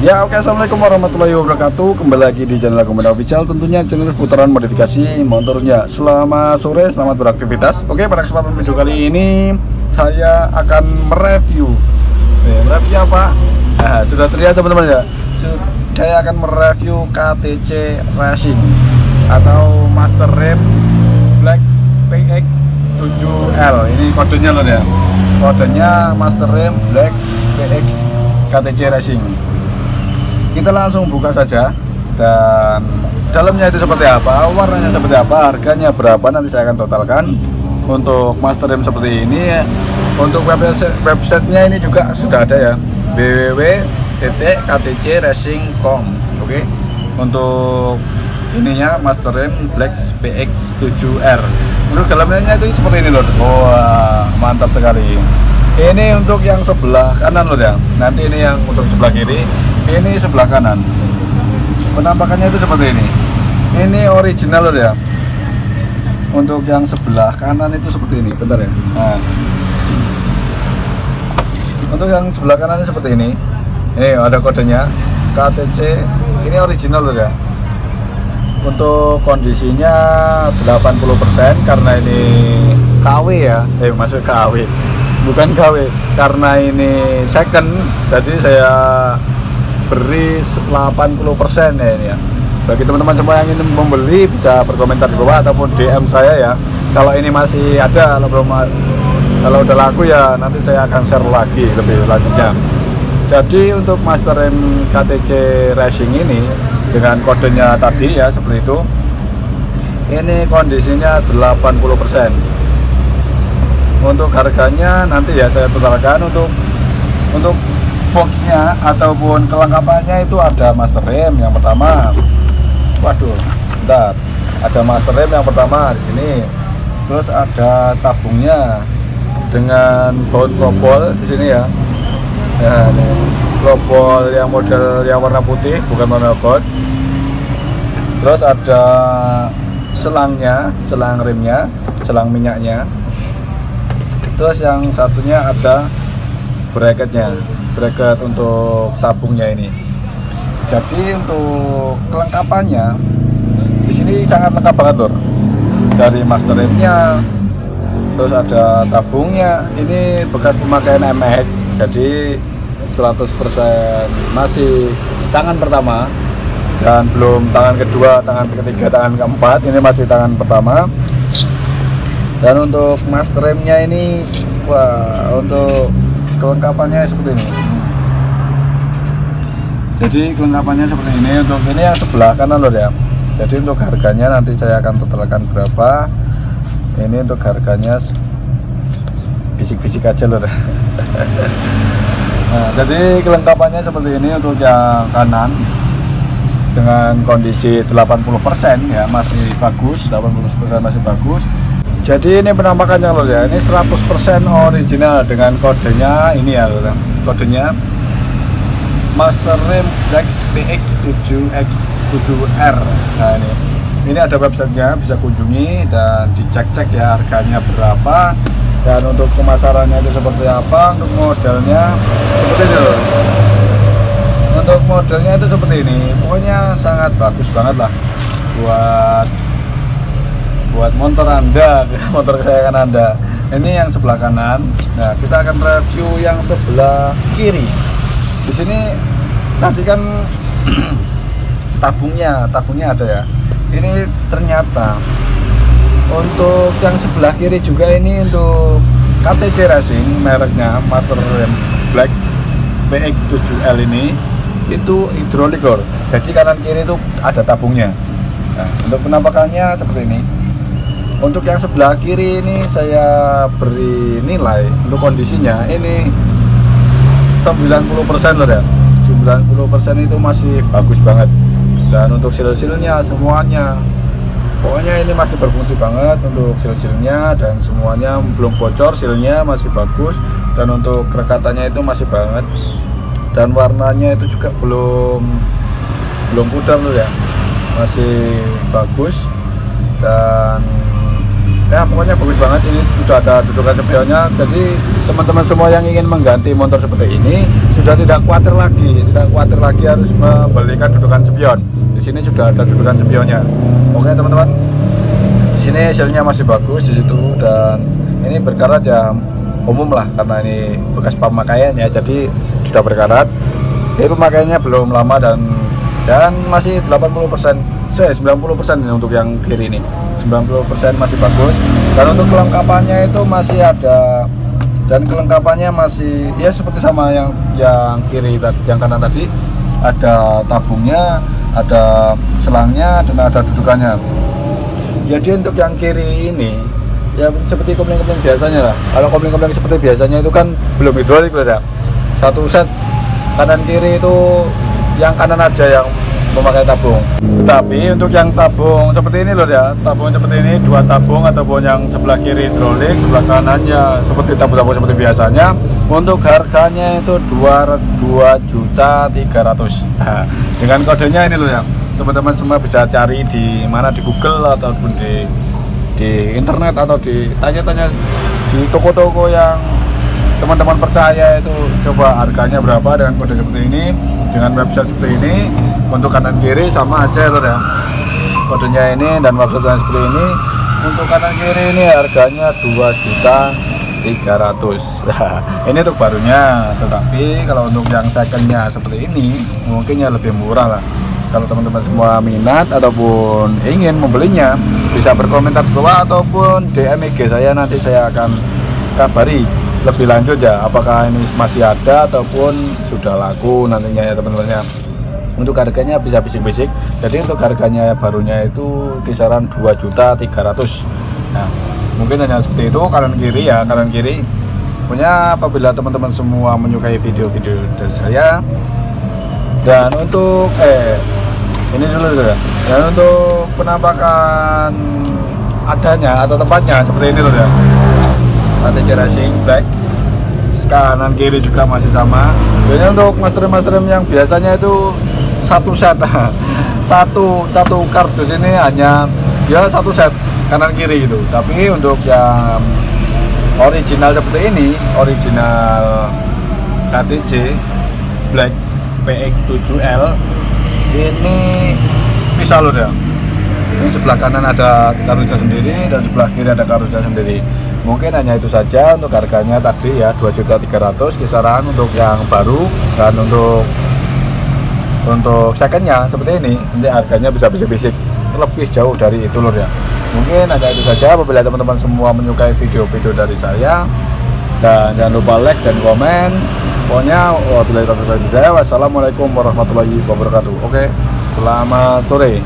Ya oke assalamualaikum warahmatullahi wabarakatuh. Kembali lagi di channel Komenda Official. Tentunya channel putaran modifikasi motornya Selamat sore, selamat beraktivitas. Oke pada kesempatan video kali ini Saya akan mereview. Eh, Mereview apa? Nah, sudah terlihat teman-teman ya? Saya akan mereview KTC Racing Atau Master Rim Black PX 7L Ini kodenya loh ya? Kodenya Master Rim Black PX KTC Racing kita langsung buka saja. Dan dalamnya itu seperti apa warnanya seperti apa harganya berapa nanti saya akan totalkan. Untuk master rim seperti ini untuk website websitenya ini juga sudah ada ya. www.ktcracing.com oke. Okay? untuk ininya master rim black px 7r untuk dalamnya itu seperti ini loh. Wah mantap sekali. Ini untuk yang sebelah kanan loh ya. Nanti ini yang untuk sebelah kiri ini sebelah kanan. Penampakannya itu seperti ini. Ini original ya. Untuk yang sebelah kanan itu seperti ini. Bentar ya. Nah. untuk yang sebelah kanan ini seperti ini. Ini ada kodenya. KTC ini original ya. Untuk kondisinya 80% karena ini KW ya. Eh masuk KW bukan KW karena ini second. Jadi saya beri 80% ya ini ya. Bagi teman-teman semua yang ingin membeli bisa berkomentar di bawah ataupun DM saya ya. Kalau ini masih ada kalau belum kalau udah laku ya nanti saya akan share lagi lebih lanjutnya. Jadi untuk Master M KTC Racing ini dengan kodenya tadi ya seperti itu ini kondisinya 80% untuk harganya nanti ya saya totalkan untuk untuk boxnya ataupun kelengkapannya itu ada master rem yang pertama. Waduh bentar. Ada master rem yang pertama di sini. Terus ada tabungnya dengan baut global di sini ya. Ya ini. Global yang model yang warna putih bukan warna gold terus ada selangnya selang remnya selang minyaknya. Terus yang satunya ada bracketnya bracket untuk tabungnya ini. Jadi untuk kelengkapannya di sini sangat lengkap banget lor dari master remnya terus ada tabungnya. Ini bekas pemakaian MX jadi 100% masih tangan pertama. Dan belum tangan kedua, tangan ketiga, tangan keempat ini masih tangan pertama. Dan untuk master remnya ini wah untuk kelengkapannya seperti ini jadi kelengkapannya seperti ini. Untuk ini yang sebelah kanan loh ya. Jadi untuk harganya nanti saya akan totalkan berapa. Ini untuk harganya bisik-bisik aja loh nah jadi kelengkapannya seperti ini untuk yang kanan. Dengan kondisi 80% ya masih bagus. 80% masih bagus. Jadi ini penampakannya loh ya. Ini 100% original dengan kodenya ini ya loh kodenya Master Rim Black PX 7X7R nah ini. Ini ada websitenya bisa kunjungi dan dicek-cek ya harganya berapa. Dan untuk pemasarannya itu seperti apa untuk modelnya seperti loh. Untuk modelnya itu seperti ini. Pokoknya sangat bagus banget lah buat buat motor anda motor kesayangan anda. Ini yang sebelah kanan. Nah kita akan review yang sebelah kiri di sini tadi kan tabungnya tabungnya ada ya. Ini ternyata untuk yang sebelah kiri juga ini untuk KTC Racing mereknya Master Black PX7L ini itu hidrolik lor. Jadi kanan kiri itu ada tabungnya. Nah, untuk penampakannya seperti ini. Untuk yang sebelah kiri ini saya beri nilai untuk kondisinya. Ini 90% loh ya 90% itu masih bagus banget. Dan untuk sil-silnya semuanya. Pokoknya ini masih berfungsi banget untuk sil-silnya dan semuanya belum bocor silnya masih bagus. Dan untuk kerekatannya itu masih banget. Dan warnanya itu juga belum belum pudar loh ya masih bagus. Dan ya pokoknya bagus banget ini. Sudah ada dudukan spionnya jadi teman-teman semua yang ingin mengganti motor seperti ini sudah tidak khawatir lagi. Tidak khawatir lagi harus membelikan dudukan spion di sini sudah ada dudukan spionnya oke teman-teman. Di sini hasilnya masih bagus di situ dan ini berkarat ya umum lah karena ini bekas pemakaiannya. Jadi sudah berkarat. Ini pemakaiannya belum lama dan dan masih 80% saya 90% ini untuk yang kiri ini. 90% masih bagus. Dan untuk kelengkapannya itu masih ada dan kelengkapannya masih ya seperti sama yang yang kiri yang kanan tadi. Ada tabungnya ada selangnya dan ada dudukannya. Jadi untuk yang kiri ini ya seperti kopling-kopling biasanya lah. Kalau kopling-kopling seperti biasanya itu kan belum hidrolik ya satu set kanan kiri itu yang kanan aja yang memakai tabung. Tetapi untuk yang tabung seperti ini loh ya. Tabung seperti ini dua tabung ataupun yang sebelah kiri hidrolik sebelah kanannya seperti tabung-tabung seperti biasanya. Untuk harganya itu 2 juta 300 nah, dengan kodenya ini loh ya. Teman-teman semua bisa cari di mana di Google ataupun di di internet atau di tanya-tanya di toko-toko yang teman-teman percaya itu coba harganya berapa dengan kode seperti ini dengan website seperti ini untuk kanan kiri sama aja loh ya. Kodenya ini dan website seperti ini. Untuk kanan kiri ini harganya 2 juta 300 ini untuk barunya tetapi kalau untuk yang secondnya seperti ini mungkin ya lebih murah lah. Kalau teman-teman semua minat ataupun ingin membelinya bisa berkomentar bawah ataupun DM IG saya nanti saya akan kabari lebih lanjut ya apakah ini masih ada ataupun sudah laku nantinya ya teman-teman ya untuk harganya bisa bisik-bisik. Jadi untuk harganya barunya itu kisaran 2 juta 300 nah mungkin hanya seperti itu kanan kiri ya kanan kiri. Punya apabila teman-teman semua menyukai video-video dari saya dan untuk eh ini dulu ya dan untuk penampakan adanya atau tempatnya seperti ini loh ya ATC Racing Black kanan kiri juga masih sama. Biasanya untuk master-master yang biasanya itu satu set. Satu satu kardus ini hanya ya satu set kanan kiri gitu tapi untuk yang original seperti ini original KTC Black PX7L ini bisa loh ya ini sebelah kanan ada kardusnya sendiri dan sebelah kiri ada kardusnya sendiri. Mungkin hanya itu saja untuk harganya tadi ya 2.300 kisaran untuk yang baru dan untuk untuk secondnya seperti ini nanti harganya bisa bisik-bisik. Lebih jauh dari itu lur ya mungkin hanya itu saja. Apabila teman-teman semua menyukai video-video dari saya dan jangan lupa like dan komen. Pokoknya wassalamualaikum warahmatullahi wabarakatuh. Oke selamat sore